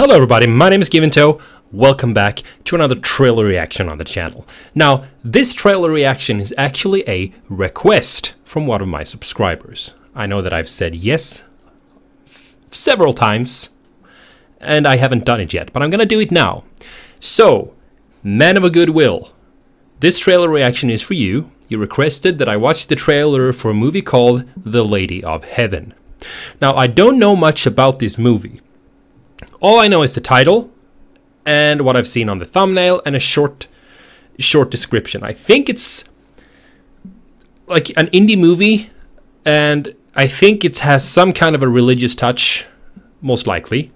Hello everybody, my name is Giventoe. Welcome back to another trailer reaction on the channel. Now, this trailer reaction is actually a request from one of my subscribers. I know that I've said yes several times, and I haven't done it yet, but I'm gonna do it now. So, Man of a Goodwill, this trailer reaction is for you. You requested that I watch the trailer for a movie called The Lady of Heaven. Now, I don't know much about this movie. All I know is the title and what I've seen on the thumbnail and a short short description. I think it's like an indie movie and I think it has some kind of a religious touch most likely.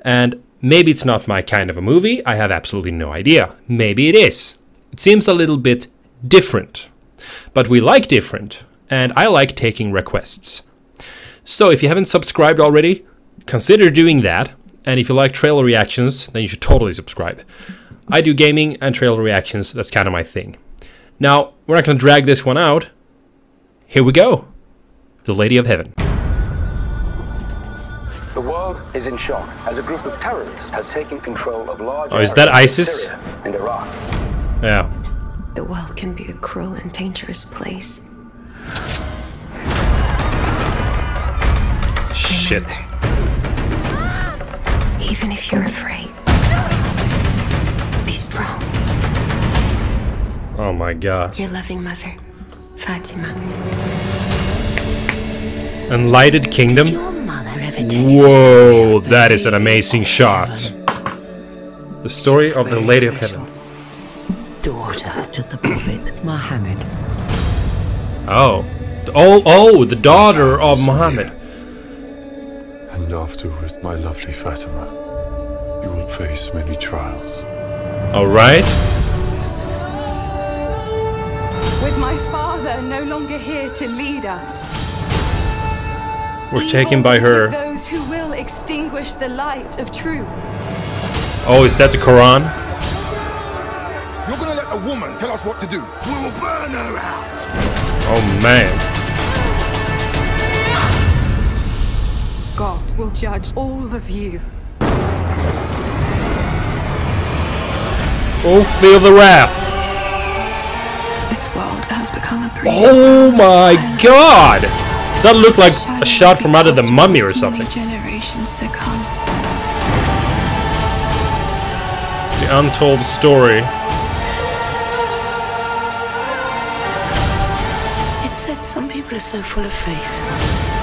And maybe it's not my kind of a movie. I have absolutely no idea. Maybe it is. It seems a little bit different. But we like different and I like taking requests. So if you haven't subscribed already, consider doing that and if you like trailer reactions, then you should totally subscribe. I do gaming and trailer reactions, that's kind of my thing. Now, we're not going to drag this one out. Here we go. The Lady of Heaven. The world is in shock as a group of terrorists has taken control of large Oh, is that ISIS? Syria and Iraq. Yeah. The world can be a cruel and dangerous place. Shit. Even if you're afraid, be strong. Oh my god. Your loving mother, Fatima. Enlighted Kingdom? Your mother ever tell you Whoa, that is an amazing shot. The story of the Lady of Heaven. daughter to the Prophet Muhammad? Oh. Oh, oh, the daughter of Muhammad. And afterwards, my lovely Fatima, you will face many trials. Alright. With my father no longer here to lead us. We're Evil taken by her. Those who will extinguish the light of truth. Oh, is that the Quran? You're gonna let a woman tell us what to do? We will burn her out! Oh man. Will judge all of you. Oh, feel the wrath. This world has become a breeding Oh my god! That looked like a shot from of the mummy or something. generations to come. The untold story. It said some people are so full of faith.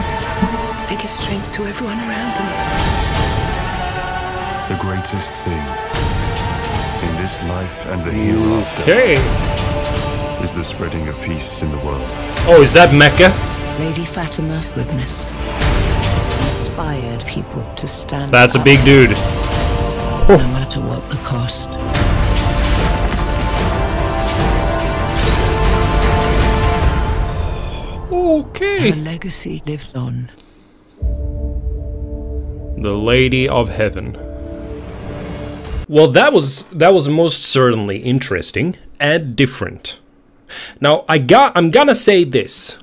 They give strength to everyone around them. The greatest thing in this life and the hereafter Okay. is the spreading of peace in the world. Oh, is that Mecca? Lady Fatima's goodness inspired people to stand That's a big dude. no oh. matter what the cost. Okay. Her legacy lives on. The Lady of Heaven. Well, that was that was most certainly interesting and different. Now, I got I'm gonna say this.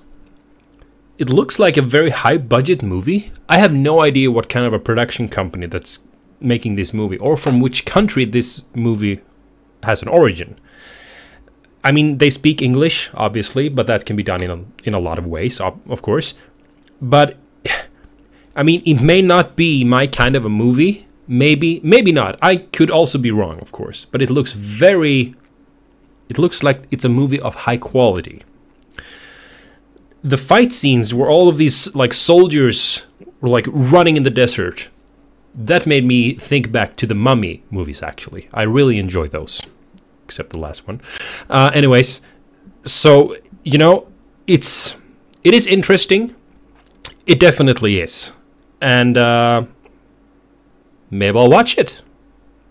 It looks like a very high budget movie. I have no idea what kind of a production company that's making this movie or from which country this movie has an origin. I mean, they speak English, obviously, but that can be done in a, in a lot of ways, of of course. But I mean, it may not be my kind of a movie. Maybe, maybe not. I could also be wrong, of course. But it looks very. It looks like it's a movie of high quality. The fight scenes where all of these like soldiers were like running in the desert. That made me think back to the Mummy movies. Actually, I really enjoy those, except the last one. Uh, anyways, so you know, it's it is interesting. It definitely is. And uh, maybe I'll watch it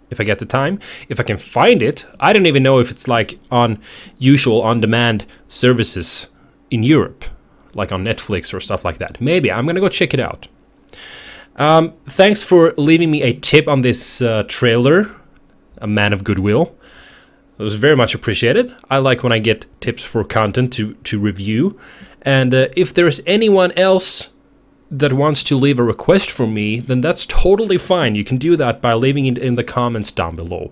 if I get the time. If I can find it. I don't even know if it's like on usual on demand services in Europe, like on Netflix or stuff like that. Maybe I'm gonna go check it out. Um, thanks for leaving me a tip on this uh, trailer, A Man of Goodwill. It was very much appreciated. I like when I get tips for content to, to review. And uh, if there's anyone else that wants to leave a request for me, then that's totally fine. You can do that by leaving it in the comments down below.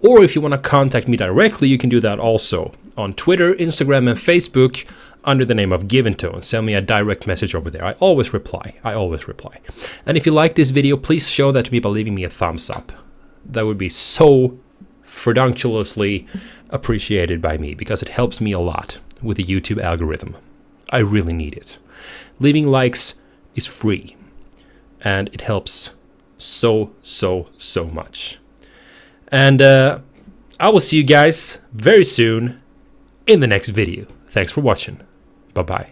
Or if you want to contact me directly, you can do that also on Twitter, Instagram, and Facebook under the name of Tone. Send me a direct message over there. I always reply. I always reply. And if you like this video, please show that to me by leaving me a thumbs up. That would be so fredunculously appreciated by me because it helps me a lot with the YouTube algorithm. I really need it. Leaving likes is free and it helps so, so, so much. And uh, I will see you guys very soon in the next video. Thanks for watching. Bye bye.